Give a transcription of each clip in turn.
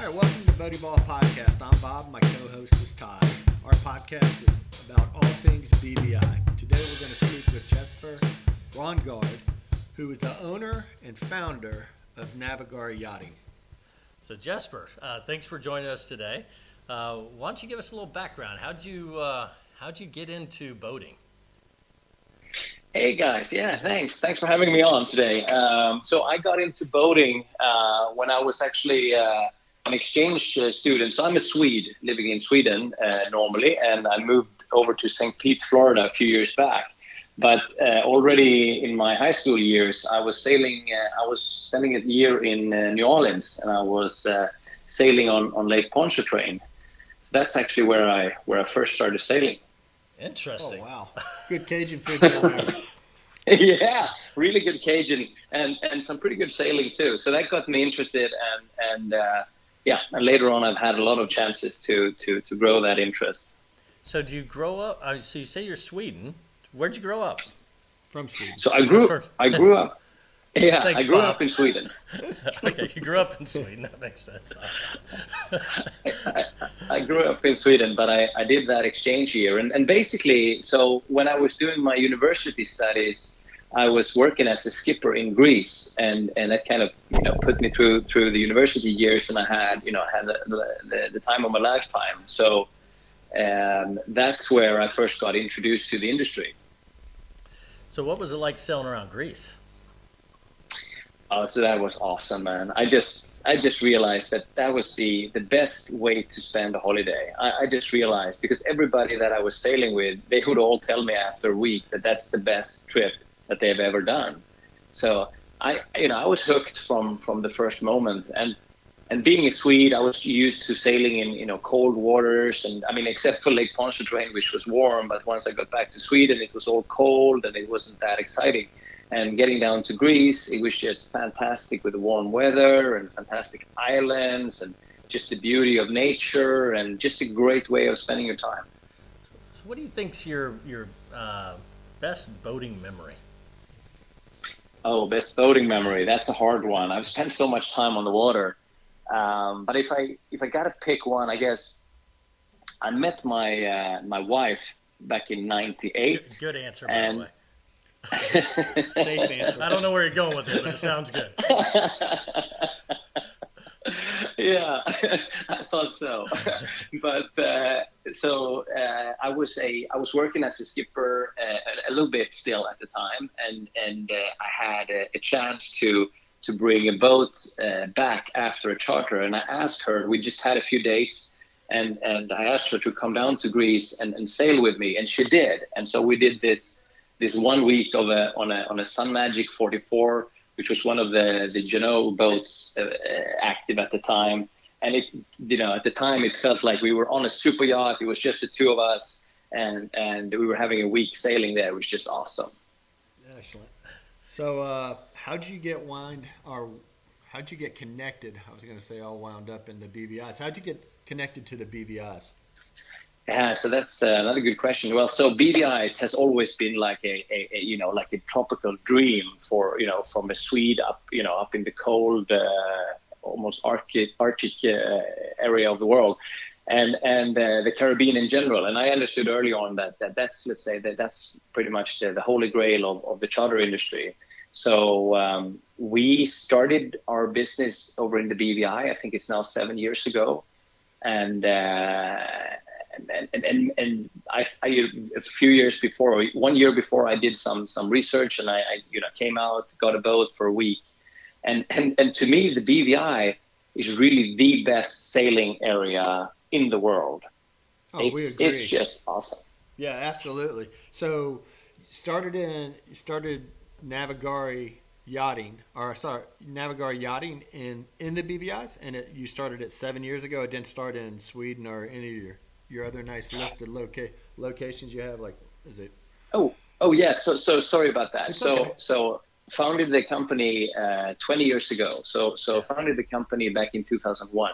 All right, welcome to the Boaty Ball Podcast. I'm Bob. My co-host is Todd. Our podcast is about all things BVI. Today we're going to speak with Jesper Ronngaurd, who is the owner and founder of Navigare Yachting. So Jesper, uh, thanks for joining us today. Uh, why don't you give us a little background? How'd you uh, how'd you get into boating? Hey guys, yeah, thanks. Thanks for having me on today. Um, so I got into boating uh, when I was actually uh, an exchange uh, student. So I'm a Swede living in Sweden uh, normally, and I moved over to St. Pete, Florida, a few years back. But uh, already in my high school years, I was sailing. Uh, I was spending a year in uh, New Orleans, and I was uh, sailing on, on Lake Pontchartrain. So that's actually where I where I first started sailing. Interesting. Oh wow, good Cajun food. down there. yeah, really good Cajun and and some pretty good sailing too. So that got me interested, and and uh, yeah, and later on I've had a lot of chances to to to grow that interest. So do you grow up? Uh, so you say you're Sweden. Where'd you grow up? from Sweden. So I grew Sure. I grew up. Yeah, Thanks, I grew Bob. up in Sweden. okay, you grew up in Sweden. That makes sense. I, I grew up in Sweden, but I, I did that exchange year. And, and basically, so when I was doing my university studies, I was working as a skipper in Greece, and, and that kind of you know put me through through the university years, and I had you know had the, the, the time of my lifetime. So um, that's where I first got introduced to the industry. so what was it like sailing around Greece? Oh, so that was awesome, man. I just I just realized that that was the the best way to spend a holiday. I, I just realized because everybody that I was sailing with, they would all tell me after a week that that's the best trip that they've ever done. So I you know I was hooked from from the first moment, and and being a Swede, I was used to sailing in you know cold waters, and I mean except for Lake Pontchartrain, which was warm, but once I got back to Sweden, it was all cold and it wasn't that exciting and getting down to Greece, it was just fantastic with the warm weather and fantastic islands and just the beauty of nature and just a great way of spending your time. So what do you think's your your uh, best boating memory? Oh, best boating memory. That's a hard one. I've spent so much time on the water. Um, but if I if I gotta pick one, I guess I met my uh, my wife back in '98. good answer, by And- the way. Safe answer. I don't know where you're going with it, but it sounds good. yeah, I thought so. but uh, so uh, I was a I was working as a skipper a, a little bit still at the time, and and uh, I had a, a chance to to bring a boat uh, back after a charter, and I asked her. We just had a few dates. And, and I asked her to come down to Greece and, and sail with me, and she did. And so we did this this one week of a on a on a Sun Magic 44, which was one of the the Jeanneau boats uh, uh, active at the time. And it, you know, at the time it felt like we were on a super yacht. It was just the two of us, and and we were having a week sailing there. It was just awesome. Excellent. So, uh, how'd you get wind or how'd you get connected? I was going to say all wound up in the BVIs. How'd you get connected to the BVIs? Yeah, so that's uh, another good question. Well, so BVIs has always been like a, a, a you know like a tropical dream for you know from a Swede up you know up in the cold, uh, almost Arctic Arctic uh, area of the world, and and uh, the Caribbean in general. And I understood early on that, that that's let's say that that's pretty much the, the holy grail of, of the charter industry. So um, we started our business over in the BVI. I think it's now seven years ago, and. Uh, and and and, and I, I a few years before, one year before, I did some some research, and I, I you know came out, got a boat for a week, and and and to me, the BVI is really the best sailing area in the world. Oh, we it's, agree. it's just awesome. Yeah, absolutely. So, you started in started Navigare yachting, or sorry, Navigare yachting in in the BVIs, and it, you started it seven years ago. It didn't start in Sweden or any of your your other nice listed loca- locations you have. Like, is it? Oh, oh yeah. So, so sorry about that. It's so, okay. so founded the company uh, 20 years ago. So, so founded the company back in 2001,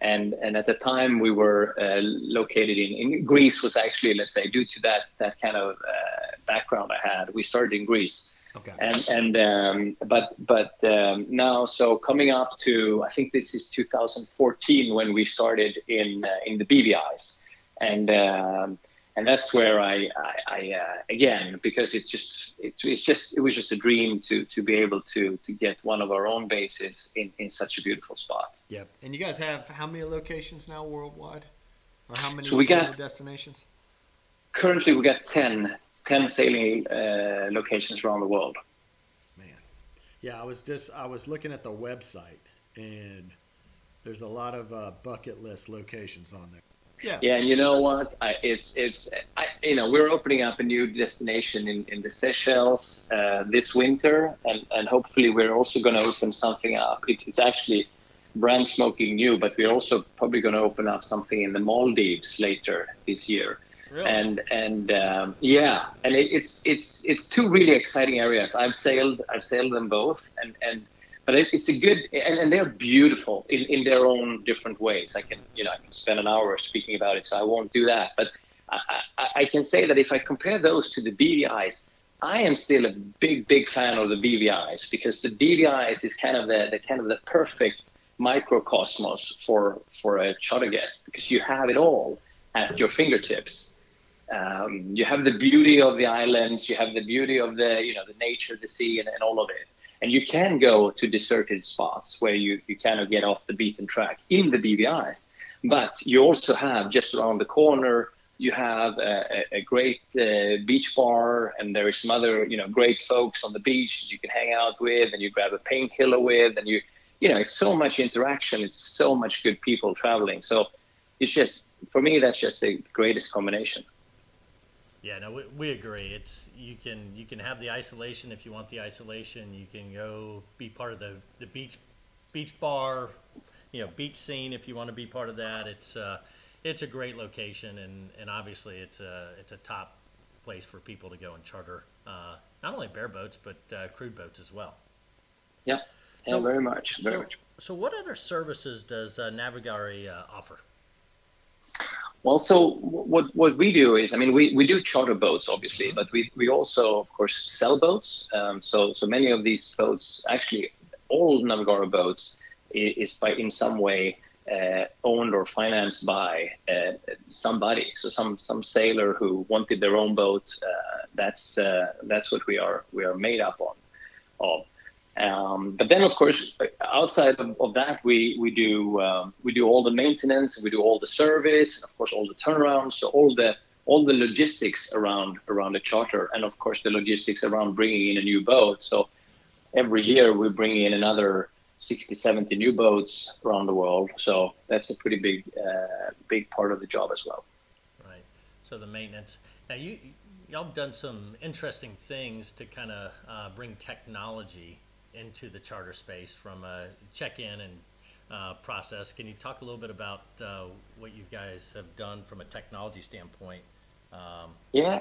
and and at the time we were uh, located in in Greece. Was actually let's say due to that that kind of uh, background I had. We started in Greece. Okay. And and um, but but um, now so coming up to I think this is 2014 when we started in uh, in the BVI's and um, and that's where I, I, I uh, again because it's just it's, it's just it was just a dream to to be able to to get one of our own bases in in such a beautiful spot. Yep. And you guys have how many locations now worldwide, or how many So we got- destinations? Currently, we got 10, 10 sailing uh, locations around the world. Man, yeah, I was just I was looking at the website, and there's a lot of uh, bucket list locations on there. Yeah. Yeah, and you know what? I, it's it's I, you know we're opening up a new destination in, in the Seychelles uh, this winter, and, and hopefully we're also going to open something up. It's it's actually brand smoking new, but we're also probably going to open up something in the Maldives later this year. Really? And and um, yeah, and it, it's it's it's two really exciting areas. I've sailed I've sailed them both, and and but it, it's a good and, and they're beautiful in, in their own different ways. I can you know I can spend an hour speaking about it, so I won't do that. But I, I, I can say that if I compare those to the BVI's, I am still a big big fan of the BVI's because the BVI's is kind of the, the kind of the perfect microcosmos for for a charter guest because you have it all at your fingertips. Um, you have the beauty of the islands, you have the beauty of the you know the nature, the sea, and, and all of it. And you can go to deserted spots where you, you kind of get off the beaten track in the BVI's. But you also have just around the corner, you have a, a, great uh, beach bar, and there is some other you know great folks on the beach that you can hang out with, and you grab a painkiller with, and you you know it's so much interaction, it's so much good people traveling. So it's just for me that's just the greatest combination. Yeah, no, we, we agree. It's you can you can have the isolation if you want the isolation. You can go be part of the, the beach beach bar, you know, beach scene if you want to be part of that. It's uh, it's a great location, and, and obviously it's a it's a top place for people to go and charter uh, not only bareboats but uh, crewed boats as well. Yeah, yeah So- very much, very so, much. so what other services does uh, Navigare uh, offer? Well, so what what we do is, I mean, we, we do charter boats, obviously, but we, we also, of course, sell boats. Um, so so many of these boats, actually, all Navigare boats, is by in some way uh, owned or financed by uh, somebody. So some some sailor who wanted their own boat. Uh, that's uh, that's what we are we are made up on of. Um, but then, of course, outside of, of that, we we do um, we do all the maintenance, we do all the service, of course, all the turnarounds, so all the all the logistics around around the charter, and of course, the logistics around bringing in a new boat. So every year we bring in another 60, 70 new boats around the world. So that's a pretty big uh, big part of the job as well. Right. So the maintenance. Now you y'all done some interesting things to kind of uh, bring technology into the charter space from a check-in and uh, process. Can you talk a little bit about uh, what you guys have done from a technology standpoint? Um, Yeah.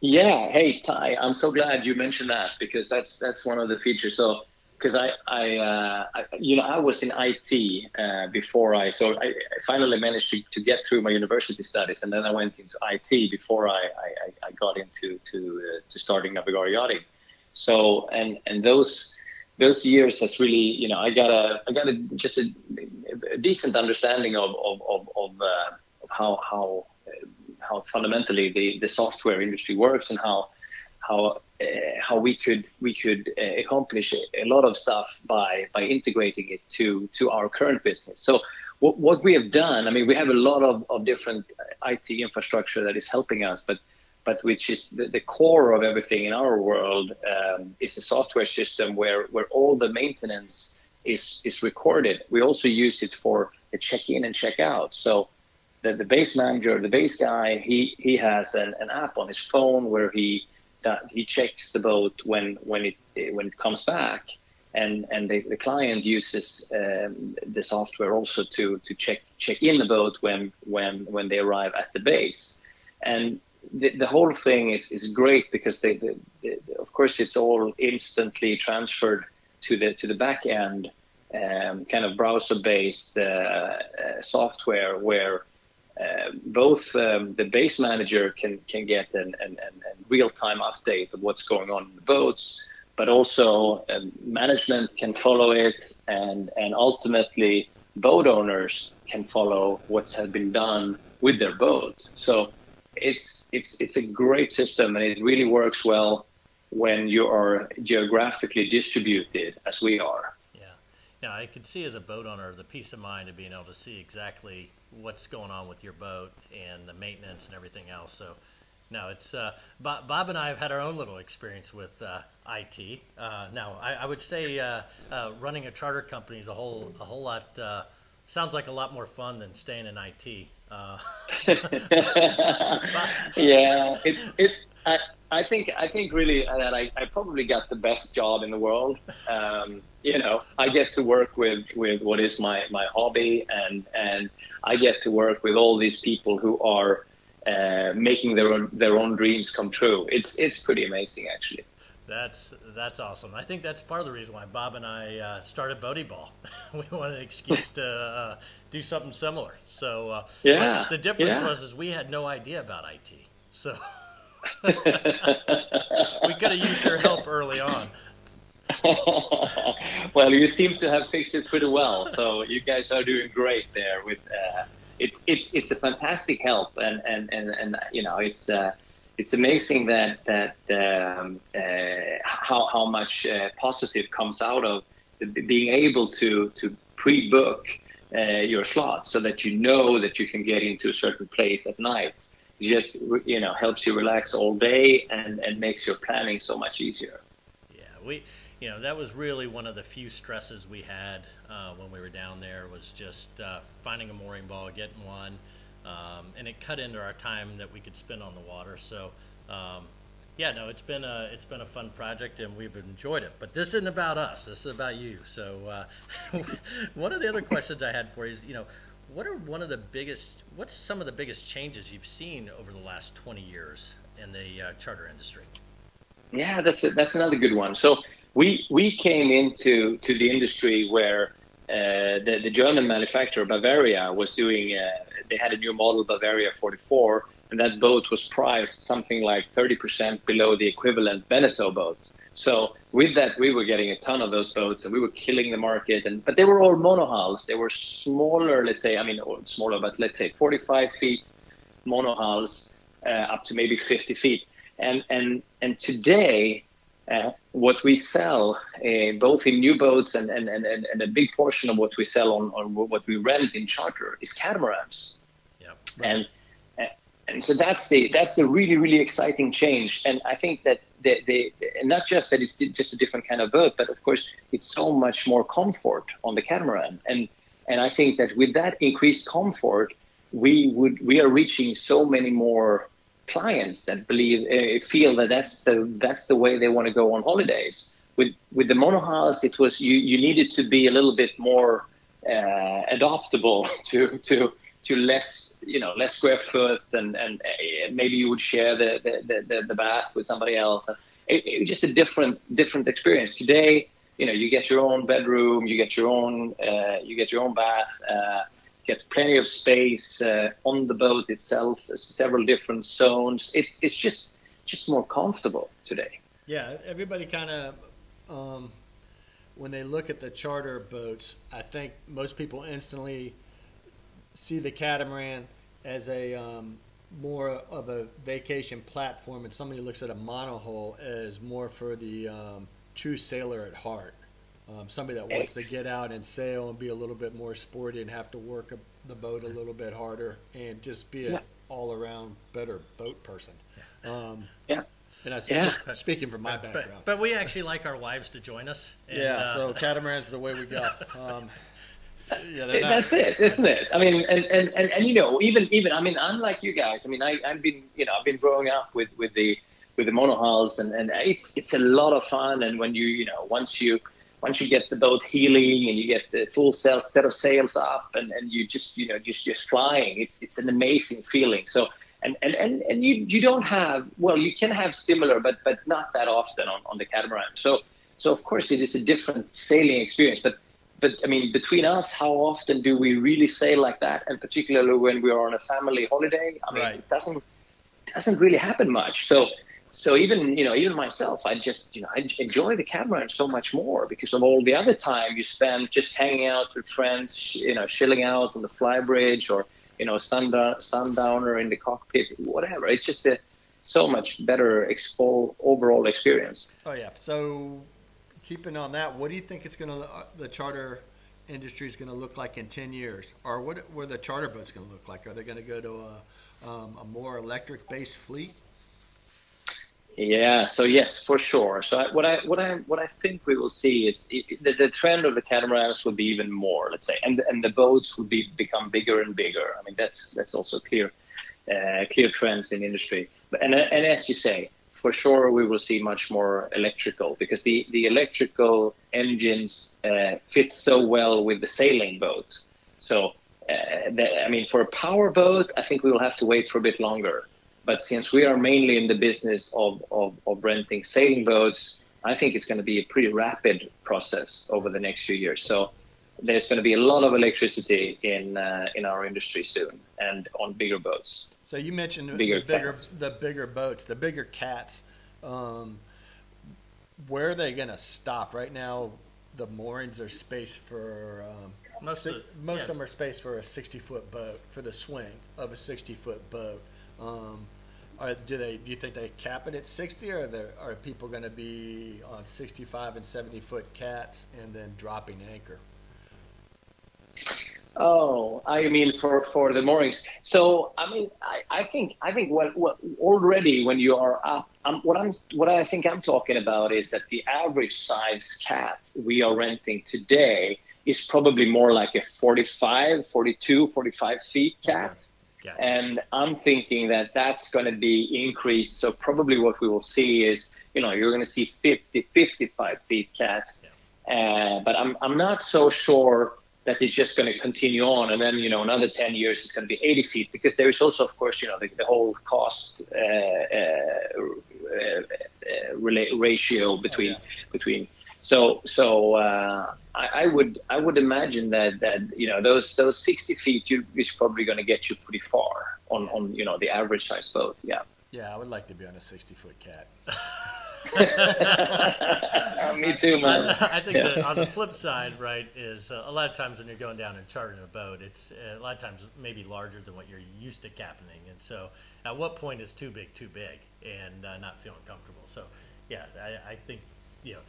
Yeah. Hey, Ty, I'm so glad you mentioned that because that's that's one of the features. So, because I, I, uh, I, you know, I was in IT uh, before I, so I, finally managed to, to get through my university studies, and then I went into IT before I, I, I got into to uh, to starting Navigare Yachting. So, and and those those years has really, you know, I got a I got a just a, a decent understanding of of of, of, uh, of how how how fundamentally the, the software industry works and how how uh, how we could we could uh, accomplish a lot of stuff by by integrating it to to our current business. So what, what we have done, I mean, we have a lot of, of different IT infrastructure that is helping us, but but which is the, the core of everything in our world um, is a software system where where all the maintenance is is recorded. We also use it for the check in and check out. So the, the base manager, the base guy, he he has an, an app on his phone where he that he checks the boat when when it when it comes back, and and the, the client uses um, the software also to to check check in the boat when when when they arrive at the base, and the, the whole thing is, is great because they, the, the, of course it's all instantly transferred to the to the back end um, kind of browser based uh, uh, software where uh, both um, the base manager can can get an, an, an, real time update of what's going on in the boats, but also um, management can follow it, and and ultimately boat owners can follow what's has been done with their boat. So it's it's it's a great system, and it really works well when you are geographically distributed as we are. Yeah. Now, I can see as a boat owner the peace of mind of being able to see exactly what's going on with your boat and the maintenance and everything else. So, no, it's uh, Bob, and I have had our own little experience with uh, IT. Uh, now, I, I, would say uh, uh, running a charter company is a whole a whole lot. Uh, sounds like a lot more fun than staying in IT. yeah, it, it I, I think I think really that I, I probably got the best job in the world. Um, you know, I get to work with, with what is my, my hobby and, and I get to work with all these people who are uh, making their own, their own dreams come true. It's, it's pretty amazing actually. That's that's awesome. I think that's part of the reason why Bob and I uh, started Boaty Ball. we wanted an excuse to uh, do something similar. So uh, yeah, the difference yeah. was is we had no idea about IT, so we could have used your help early on. well, you seem to have fixed it pretty well. So you guys are doing great there. With uh, it's it's it's a fantastic help, and and and, and you know it's uh, it's amazing that that um, uh, how how much uh, positive comes out of being able to to pre-book uh, your slot so that you know that you can get into a certain place at night. It just you know helps you relax all day and and makes your planning so much easier. Yeah, we you know that was really one of the few stresses we had uh, when we were down there was just uh, finding a mooring ball, getting one, um, and it cut into our time that we could spend on the water. So. Um, yeah, no, it's been a it's been a fun project and we've enjoyed it. But this isn't about us. This is about you. So, uh, one of the other questions I had for you is, you know, what are one of the biggest? What's some of the biggest changes you've seen over the last 20 years in the uh, charter industry? Yeah, that's a, that's another good one. So we we came into to the industry where the, the German manufacturer Bavaria was doing. Uh, they had a new model Bavaria 44, and that boat was priced something like 30% below the equivalent Beneteau boat. So with that, we were getting a ton of those boats, and we were killing the market. And but they were all monohulls. They were smaller, let's say. I mean, smaller, but let's say 45 feet monohulls uh, up to maybe 50 feet. And and and today uh, what we sell, uh, both in new boats and, and, and, and a big portion of what we sell on, on what we rent in charter is catamarans. Yeah. And uh, and so that's the that's the really really exciting change. And I think that the, the not just that it's just a different kind of boat, but of course it's so much more comfort on the catamaran. And and I think that with that increased comfort, we would we are reaching so many more clients that believe uh, feel that that's the that's the way they want to go on holidays. With with the monohulls, it was you you needed to be a little bit more uh, adaptable to to to less you know less square foot and and uh, maybe you would share the the, the, the bath with somebody else. It, it was just a different different experience. Today, you know, you get your own bedroom, you get your own uh, you get your own bath. Uh, get plenty of space uh, on the boat itself. several different zones. It's it's just just more comfortable today. Yeah, everybody kind of um, when they look at the charter boats, I think most people instantly see the catamaran as a um, more of a vacation platform, and somebody looks at a monohull as more for the um, true sailor at heart. Um, somebody that wants to get out and sail and be a little bit more sporty and have to work a, the boat a little bit harder and just be an yeah. all around better boat person. Um, yeah. And I yeah. speaking from my background. But, but, we actually like our wives to join us. And, yeah, uh, so catamarans is the way we go. Um, yeah, that's it, isn't it? I mean, and, and, and, and you know, even even I mean, unlike you guys, I mean, I, I've been you know I've been growing up with with the with the monohulls, and and it's it's a lot of fun. And when you you know once you once you get the boat heeling and you get the full set, set of sails up and, and you just you know just just flying it's it's an amazing feeling so and and and, and you you don't have well you can have similar but but not that often on, on the catamaran so so of course it is a different sailing experience but but I mean, between us, how often do we really sail like that? And particularly when we are on a family holiday, I mean, Right. it doesn't doesn't really happen much. So, so even you know, even myself, I just you know, I enjoy the catamaran so much more because of all the other time you spend just hanging out with friends, you know, chilling out on the flybridge or you know, sundown, sundowner in the cockpit, whatever. It's just a so much better expo- overall experience. Oh yeah. So keeping on that, what do you think it's gonna uh, the charter industry is gonna look like in ten years, or what are the charter boats gonna look like? Are they gonna go to a um, a more electric based fleet? Yeah. So yes, for sure. So I, what I what I what I think we will see is the, the trend of the catamarans will be even more. Let's say, and and the boats will be become bigger and bigger. I mean, that's that's also clear, uh, clear trends in industry. And and as you say, for sure we will see much more electrical because the the electrical engines uh, fit so well with the sailing boat. So. Uh, the, I mean, for a power boat, I think we will have to wait for a bit longer. But since we are mainly in the business of, of, of renting sailing boats, I think it's going to be a pretty rapid process over the next few years. So there's going to be a lot of electricity in uh, in our industry soon, and on bigger boats. So you mentioned Bigger the bigger cats. the bigger boats, the bigger cats. Um, where are they gonna stop? Right now, the moorings are spaced for um, Most si- of- most yeah. of them are spaced for a sixty foot boat for the swing of a sixty foot boat. Um, are, do they? Do you think they cap it at sixty, or are, there, are people going to be on sixty five and seventy foot cats and then dropping anchor? Oh, I mean for for the moorings. So I mean, I, I think I think what, what already when you are up, um, what I'm what I think I'm talking about is that the average size cat we are renting today is probably more like a 45, 42, 45 feet cat. Gotcha. And I'm thinking that that's going to be increased. So probably what we will see is, you know, you're going to see 50, 55 feet cats. Uh, but I'm, I'm not so sure that it's just going to continue on. And then, you know, another 10 years, it's going to be 80 feet because there is also, of course, you know, the, the whole cost uh, uh, uh, rela- ratio between, yeah. between. So, so uh, I, I would I would imagine that that you know those those 60 feet you is probably going to get you pretty far on on you know the average size boat. Yeah. Yeah, I would like to be on a sixty foot cat. Me too, man. I, I think that on the flip side, right, is uh, a lot of times when you're going down and chartering a boat, it's uh, a lot of times maybe larger than what you're used to captaining. And so, at what point is too big too big and uh, not feeling comfortable? So, yeah, I, I think, you know,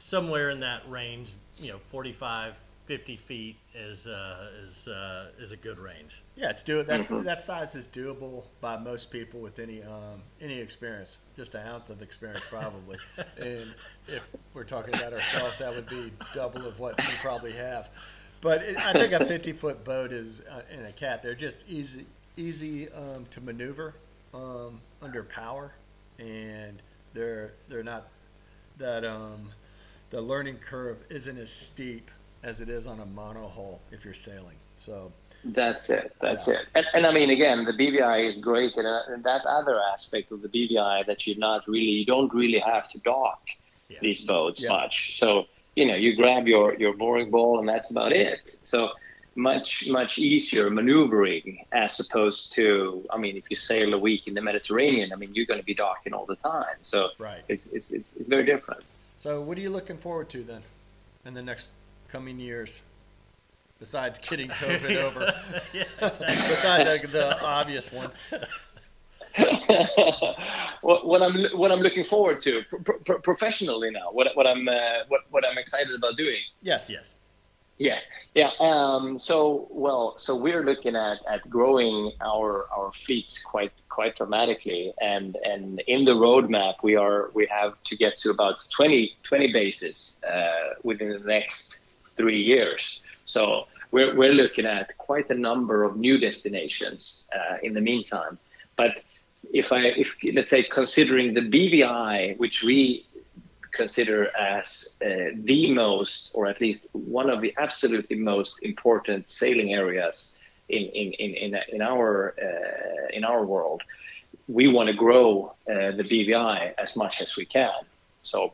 somewhere in that range, you know, 45, 50 feet is uh, is uh, is a good range. Yeah, it's do that's that size is doable by most people with any um, any experience, just an ounce of experience probably. and if we're talking about ourselves, that would be double of what we probably have. But it, I think a 50 foot boat is uh, in a cat. They're just easy easy um, to maneuver um, under power, and they're they're not that um, the learning curve isn't as steep as it is on a monohull if you're sailing. So. That's it. That's Yeah. it. And, and I mean, again, the BVI is great, and, uh, and that other aspect of the BVI that you're not really, you don't really have to dock Yeah. these boats Yeah. much. So you know, you grab your your mooring ball, and that's about it. So much much easier maneuvering as opposed to, I mean, if you sail a week in the Mediterranean, I mean, you're going to be docking all the time. So Right. it's it's it's, it's very different. So, what are you looking forward to then in the next coming years? Besides kidding COVID over, yeah, exactly. besides the, the obvious one. what, what I'm what I'm looking forward to pro- pro- professionally now. What what I'm uh, what what I'm excited about doing. Yes. yes. Yes. Yeah. Um, so well, so we're looking at, at growing our our fleets quite quite dramatically, and and in the roadmap we are we have to get to about 20, 20 bases uh, within the next three years. So we're we're looking at quite a number of new destinations uh, in the meantime. But if I if let's say considering the BVI, which we consider as uh, the most, or at least one of the absolutely most important sailing areas in in in in, our uh, in our world. We want to grow uh, the BVI as much as we can. So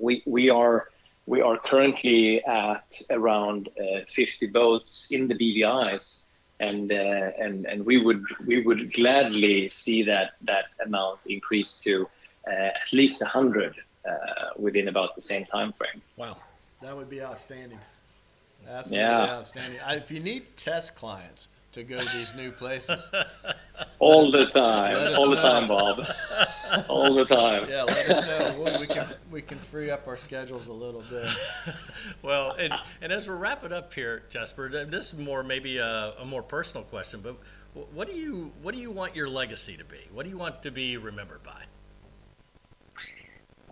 we we are we are currently at around uh, 50 boats in the BVIs, and uh, and and we would we would gladly see that that amount increase to uh, at least 100 uh, within about the same time frame. Wow, that would be outstanding. Absolutely Yeah. outstanding. I, if you need test clients to go to these new places, All the time, Let us all the know. time, Bob. all the time. yeah, let us know. Well, we can we can free up our schedules a little bit. Well, and, and as we're wrapping up here, Jesper, th- this is more maybe a, a more personal question, but what do you what do you want your legacy to be? What do you want to be remembered by?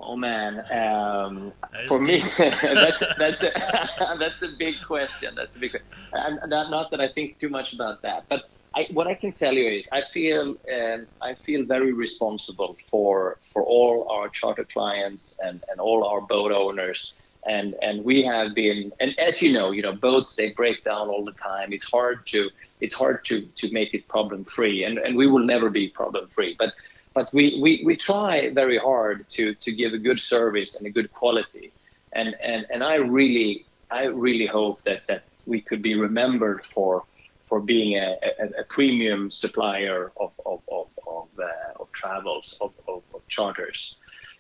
Oh man, um, for me, that's that's a, that's a big question. That's a big. que- And not, not that I think too much about that, but I, what I can tell you is I feel um, I feel very responsible for for all our charter clients and, and all our boat owners. And and we have been and as you know, you know, boats they break down all the time. It's hard to it's hard to to make it problem free, and and we will never be problem free. But but we, we, we try very hard to, to give a good service and a good quality. And, and, and I really I really hope that, that we could be remembered for for being a, a, a premium supplier of of, of, of, uh, of travels of, of, of charters.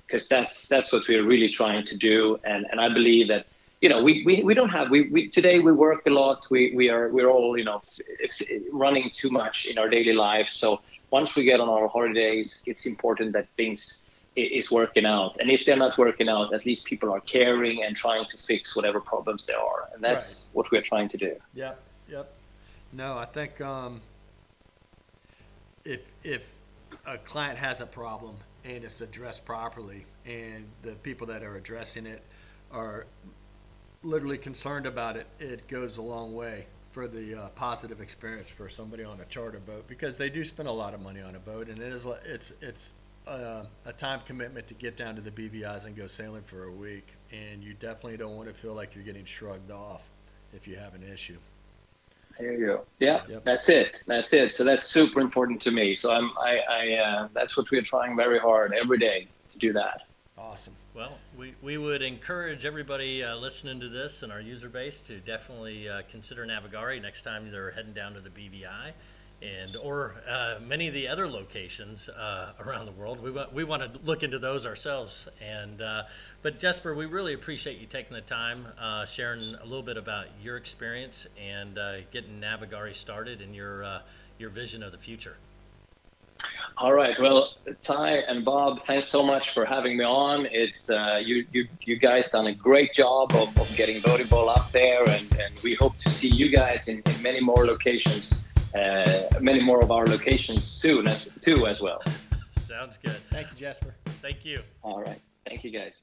Because that's that's what we're really trying to do. And, and I believe that you know we, we, we don't have we, we today we work a lot. We, we are we're all you know running too much in our daily life so once we get on our holidays it's important that things is working out. And if they're not working out at least people are caring and trying to fix whatever problems there are. And that's what we're trying to do. Yep, yep. No, I think um, if if a client has a problem and it's addressed properly, and the people that are addressing it are literally concerned about it, it goes a long way for the uh, positive experience for somebody on a charter boat because they do spend a lot of money on a boat, and it is it's it's uh, a time commitment to get down to the BVI's and go sailing for a week, and you definitely don't want to feel like you're getting shrugged off if you have an issue. There you go. Yeah, Yep. that's it. That's it. So that's super important to me. So I'm, I, I, uh, that's what we're trying very hard every day to do that. Awesome. Well, we, we would encourage everybody uh, listening to this and our user base to definitely uh, consider Navigare next time they're heading down to the BVI and or uh, many of the other locations uh, around the world. We want we want to look into those ourselves. And uh, but Jesper, we really appreciate you taking the time, uh, sharing a little bit about your experience and getting Navigare started and your your vision of the future. All right. Well, Ty and Bob, thanks so much for having me on. It's uh, you, you, you guys done a great job of, of getting Boaty Ball up there, and, and we hope to see you guys in, in many more locations, uh, many more of our locations soon as too as well. Sounds good. Thank you, Jasper. Thank you. All right. Thank you, guys.